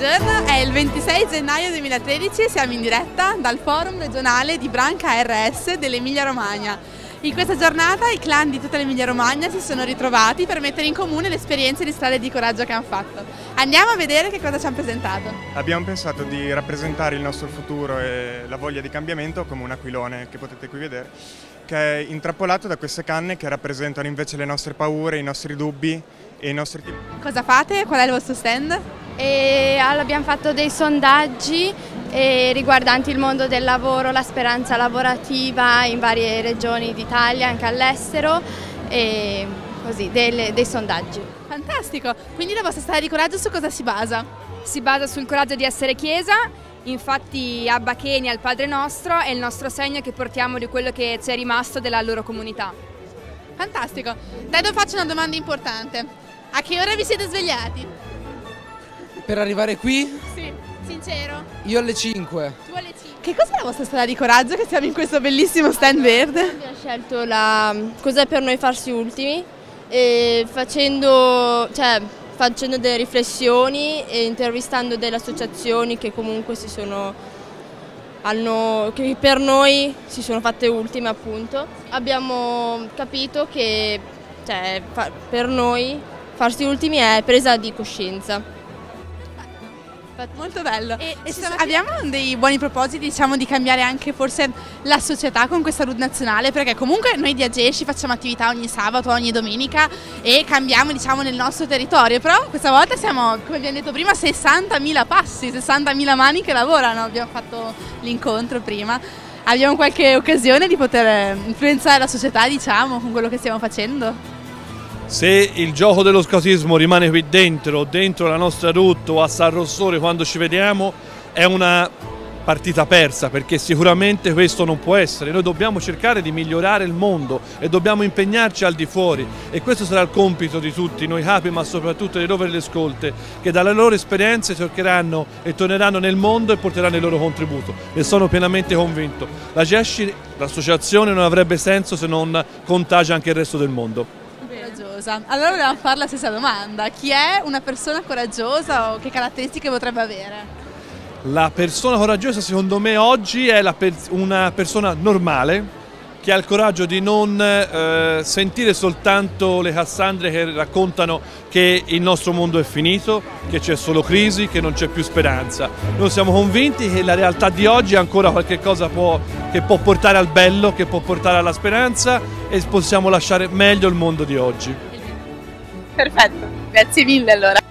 Buongiorno, è il 26 gennaio 2013 e siamo in diretta dal forum regionale di Branca RS dell'Emilia Romagna. In questa giornata i clan di tutta l'Emilia Romagna si sono ritrovati per mettere in comune le esperienze di strade di coraggio che hanno fatto. Andiamo a vedere che cosa ci hanno presentato. Abbiamo pensato di rappresentare il nostro futuro e la voglia di cambiamento come un aquilone che potete qui vedere, che è intrappolato da queste canne che rappresentano invece le nostre paure, i nostri dubbi e i nostri. Cosa fate? Qual è il vostro stand? E allora abbiamo fatto dei sondaggi eh, riguardanti il mondo del lavoro, la speranza lavorativa in varie regioni d'Italia, anche all'estero, e così, delle, dei sondaggi. Fantastico! Quindi la vostra strada di coraggio su cosa si basa? Si basa sul coraggio di essere chiesa, infatti Abba Kenya, il Padre nostro, è il nostro segno che portiamo di quello che ci è rimasto della loro comunità. Fantastico! Dado faccio una domanda importante. A che ora vi siete svegliati? Per arrivare qui? Sì, sincero. Io alle 5. Tu alle 5. Che cos'è la vostra strada di coraggio che siamo in questo bellissimo stand verde? Abbiamo scelto la cos'è per noi farsi ultimi e facendo, cioè, facendo delle riflessioni e intervistando delle associazioni che comunque si sono hanno, che per noi si sono fatte ultime appunto. Abbiamo capito che cioè, per noi farsi ultimi è presa di coscienza. Molto bello. E, e abbiamo dei buoni propositi diciamo, di cambiare anche forse la società con questa route nazionale perché comunque noi di Agesci facciamo attività ogni sabato, ogni domenica e cambiamo diciamo, nel nostro territorio, però questa volta siamo, come abbiamo detto prima, 60.000 passi, 60.000 mani che lavorano, abbiamo fatto l'incontro prima. Abbiamo qualche occasione di poter influenzare la società diciamo, con quello che stiamo facendo? Se il gioco dello scautismo rimane qui dentro, dentro la nostra rotta o a San Rossore quando ci vediamo, è una partita persa perché sicuramente questo non può essere. Noi dobbiamo cercare di migliorare il mondo e dobbiamo impegnarci al di fuori e questo sarà il compito di tutti, noi capi ma soprattutto dei rover e le scolte che dalle loro esperienze cercheranno e torneranno nel mondo e porteranno il loro contributo. Ne sono pienamente convinto. La GESCI, l'associazione, non avrebbe senso se non contagia anche il resto del mondo coraggiosa. Allora volevamo fare la stessa domanda. Chi è una persona coraggiosa o che caratteristiche potrebbe avere? La persona coraggiosa secondo me oggi è per una persona normale che ha il coraggio di non eh, sentire soltanto le Cassandre che raccontano che il nostro mondo è finito, che c'è solo crisi, che non c'è più speranza. Noi siamo convinti che la realtà di oggi è ancora qualcosa che può portare al bello, che può portare alla speranza e possiamo lasciare meglio il mondo di oggi. Perfetto, grazie mille allora.